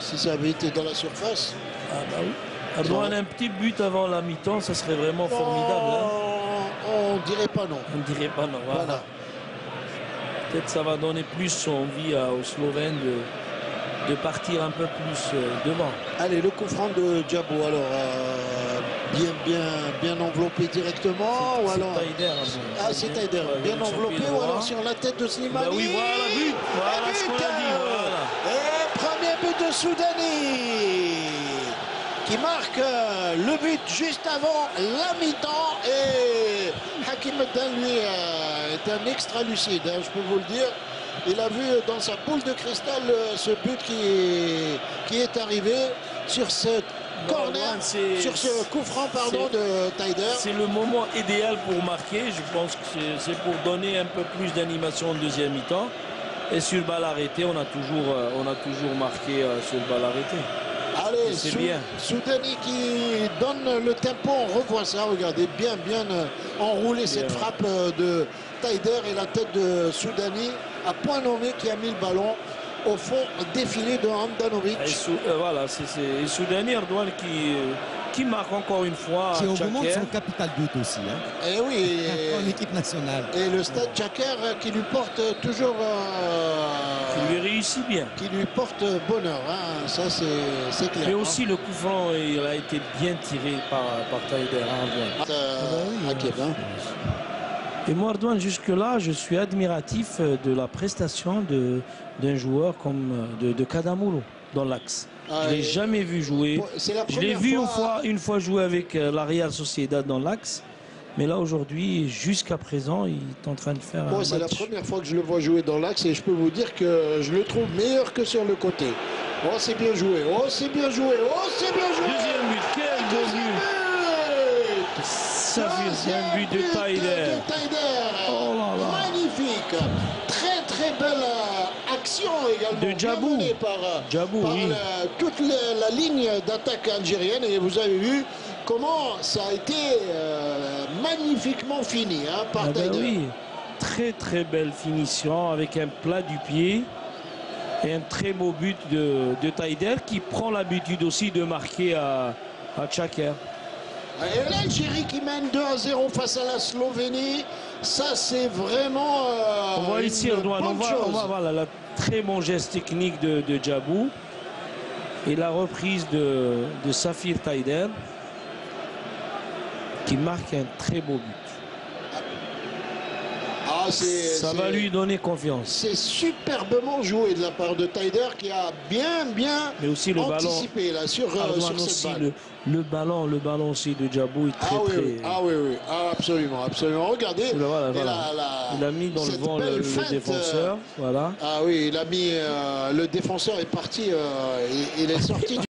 si ça avait été dans la surface. Ah bah oui. Erdogan, un petit but avant la mi-temps, ça serait vraiment formidable. hein. On, dirait pas non. On dirait pas non. voilà. Voilà. Peut-être ça va donner plus envie aux Slovènes de, de partir un peu plus euh, devant. Allez, le coup franc de Diabo, alors euh, bien, bien, bien enveloppé directement ou C'est alors Taider, hein, Ah, c'est Taider, bien enveloppé ou alors sur la tête de Slimani. Bah oui, voilà, but. Voilà Et ce qu'on a but, dit. De Soudani qui marque euh, le but juste avant la mi-temps et Hakim Meddan lui euh, est un extra lucide, hein, je peux vous le dire. Il a vu dans sa boule de cristal euh, ce but qui, qui est arrivé sur ce corner, sur ce coup franc pardon de Taider. C'est le moment idéal pour marquer. Je pense que c'est- c'est pour donner un peu plus d'animation en deuxième mi-temps. Et sur balle arrêtée, on a toujours, euh, on a toujours marqué euh, sur balle arrêtée. Allez, C'est Sou- bien. Soudani qui donne le tempo, on revoit ça, regardez, bien bien euh, enroulé cette frappe de Taider et la tête de Soudani à point nommé qui a mis le ballon au fond défilé de Handanovic. Et Sou- euh, voilà, c'est Soudani Erdogan qui, euh, qui marque encore une fois C'est au moment de Tchaker. son capital but aussi, hein, Et oui, en équipe nationale. et, le stade Tchaker euh, qui lui porte toujours euh, qui lui réussit bien. qui lui porte bonheur, hein. ça c'est clair. Mais hein. aussi le coup franc, il a été bien tiré par, par hein. Euh, Ah bah oui, hein. Et moi, Erdogan, jusque-là, je suis admiratif euh, de la prestation d'un joueur comme euh, de, de dans l'axe. Ah, je l'ai et- jamais vu jouer. Je l'ai vu fois- une fois, une fois jouer avec euh, la Real Sociedad dans l'axe. Mais là, aujourd'hui, jusqu'à présent, il est en train de faire Moi, c'est la première fois que je le vois jouer dans l'axe et je peux vous dire que je le trouve meilleur que sur le côté. Oh, c'est bien joué. Oh, c'est bien joué. Oh, c'est bien joué. Deuxième but, quel beau Deuxième but but. Un but de Deuxième Taider. de Taider. Oh. Magnifique. Très, très belle euh, action également. De Djabou. Par, euh, Djabou, par oui. la- toute la, la ligne d'attaque algérienne. Et vous avez vu comment ça a été euh, magnifiquement fini hein, par Ah ben oui, très très belle finition avec un plat du pied et un très beau but de, de Taider qui prend l'habitude aussi de marquer à, à Tchaker. Et l'Algérie qui mène 2 à 0 face à la Slovénie, ça c'est vraiment. euh, On voit ici, on, doit- on voit, on voit, voilà, la très bon geste technique de, de Djabou et la reprise de, de Safir Taider qui marque un très beau but. Ah, c'est- Ça va lui donner confiance. C'est superbement joué de la part de Taider qui a bien, bien Mais aussi le ballon. anticipé là, sur, euh, sur cette aussi, balle. le, le ballon, le ballon aussi de Djabou est très Ah oui, très. oui, ah oui, oui, Ah, absolument, absolument. Regardez, Oula, voilà, et voilà. la- la- Il a mis dans le vent le, feinte, défenseur. Voilà. euh, ah oui, il a mis euh, le défenseur est parti, euh, il, il est sorti. du